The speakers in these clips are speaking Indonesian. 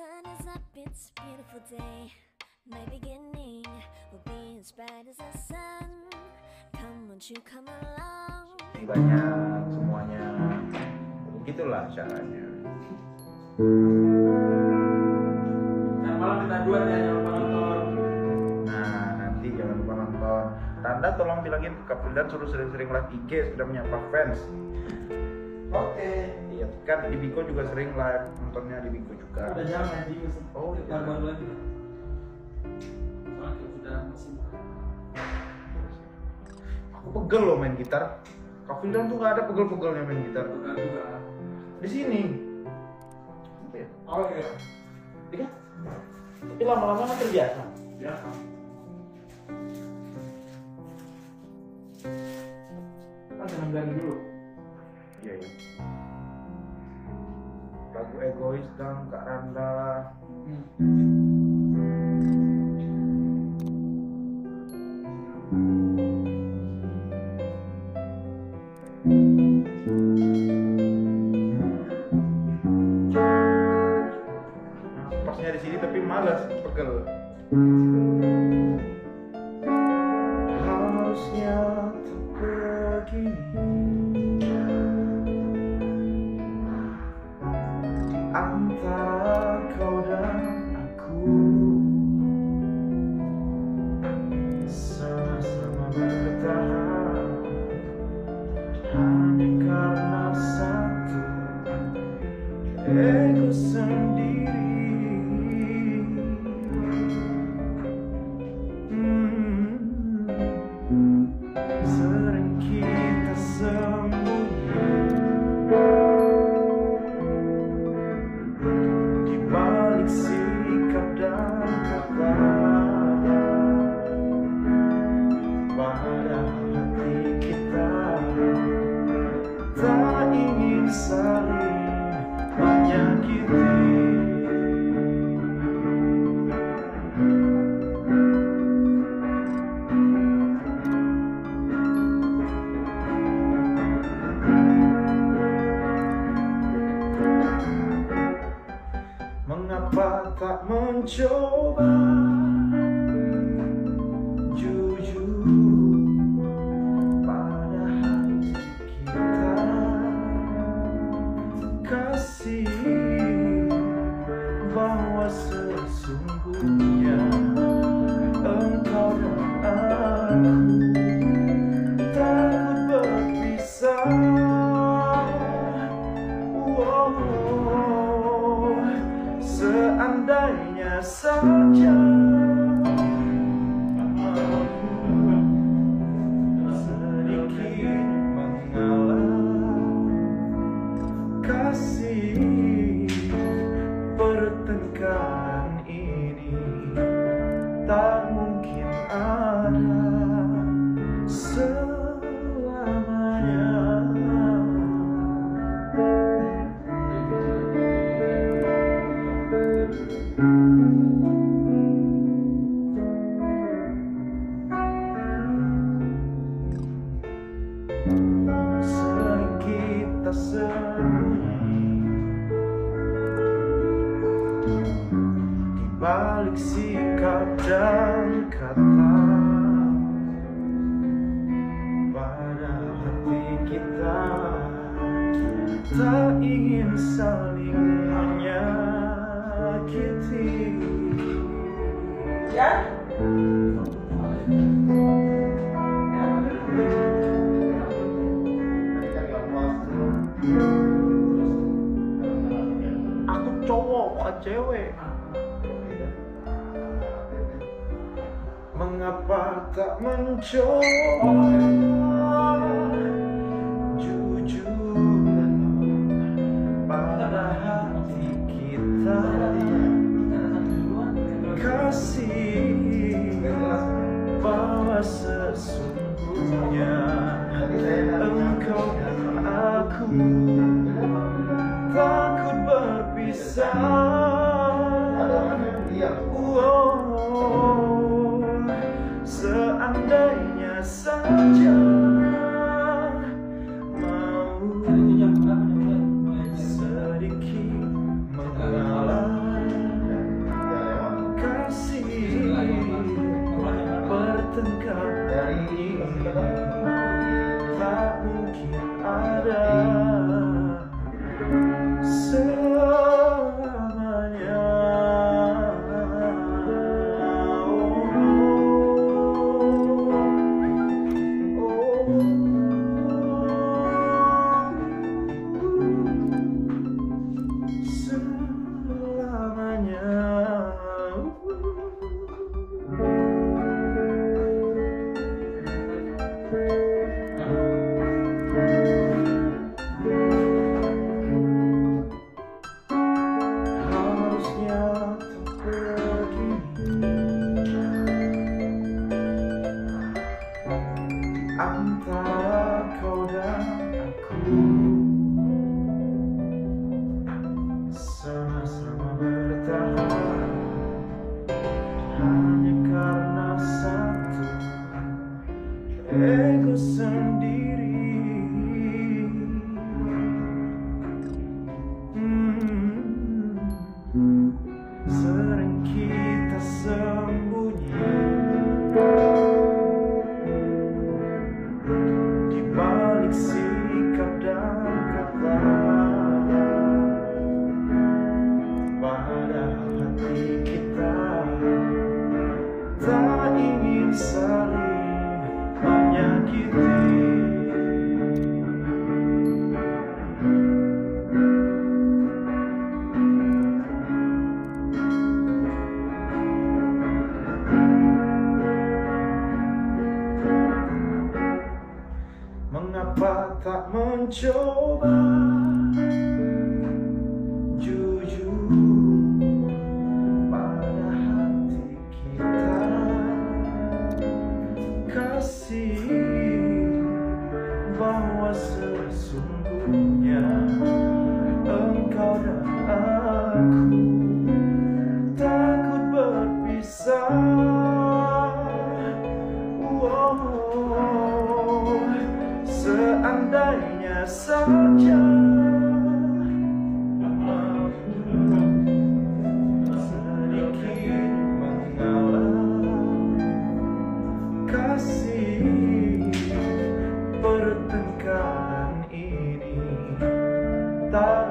sun is up, it's a beautiful day. My beginning will be as bright as the sun. Come, won't you come along? Semuanya begitulah caranya Nah, malam kita buat ya, jangan lupa nonton. nah nanti jangan lupa nonton Tanda tolong bilangin ke Kapolda suruh sering-sering live IG sudah menyapa fans Oke. iya kan di Biko juga sering live nontonnya di Biko juga Udah jangan di Oh, iya. baru lagi. Soalnya sudah masih aku pegel loh main gitar Kapolda tuh gak ada pegel-pegelnya main gitar bukan juga. di sini Apa ya? Oh iya. Iya. tapi lama-lama kan terbiasa Ya. Kan jangan ganti dulu. Iya iya. Lagu egois dan Kak Randa. Nah, pasnya di sini tapi malas pegel. Harusnya begini ego sendiri tak mencoba balik sikap dan kata. Pada hati kita Tak ingin saling menyakiti. Ya. Aku cowok bukan cewek tak mencoba antara kau dan aku. Sama-sama bertahan. Hanya karena satu. Ego sendiri. Hmm. tak mencoba pertengkaran ini tak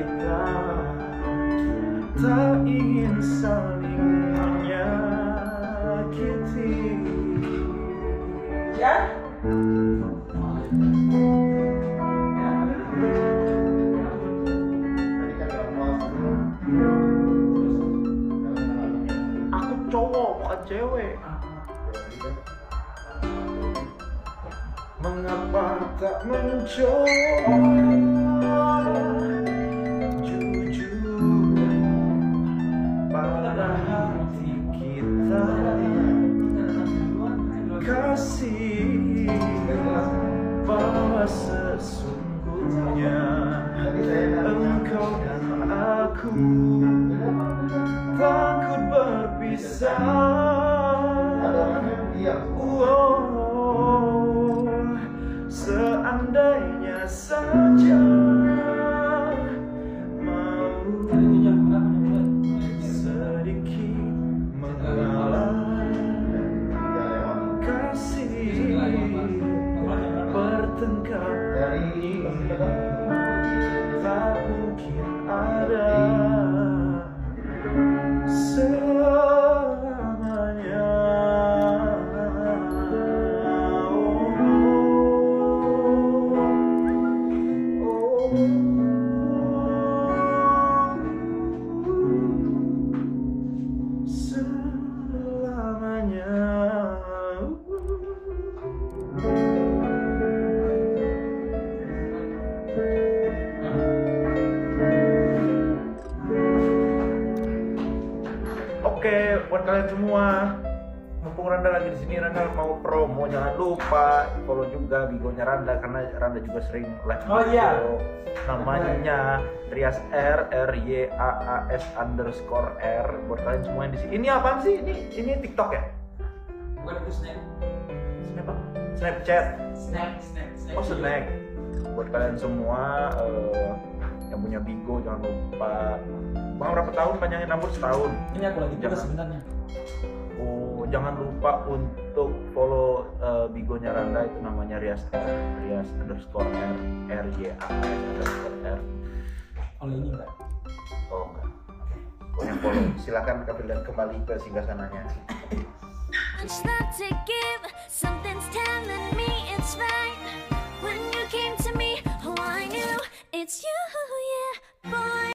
kita. Tak ingin saling menyakiti. Ya. aku cowok bukan cewek. Mengapa tak mencoba sesungguhnya engkau dan aku takut berpisah. Buat kalian semua, mumpung Randa lagi di sini, Randa mau promo, jangan lupa follow juga bigonya Randa karena Randa juga sering live Oh, iya. Namanya Rias R R Y A A S underscore R. Buat kalian semua yang di sini. Ini apaan sih? Ini ini TikTok ya? Bukan itu snack. Snap apa? Snapchat. Snack, snack, snack. Oh snack. Buat kalian semua eh, yang punya Bigo jangan lupa. Bang berapa tahun panjangin rambut setahun. Ini aku lagi juga Jangan. sebenarnya. Oh, jangan lupa untuk follow eh, Bigonya Randa itu namanya Rias Rias underscore R, R Y A S underscore R. Kalau ini enggak. Oh enggak. Oke. Pokoknya follow. Silakan kalian kembali ke singgah sananya. much love to give. Something's telling me it's right. When you came to me, oh, I knew it's you.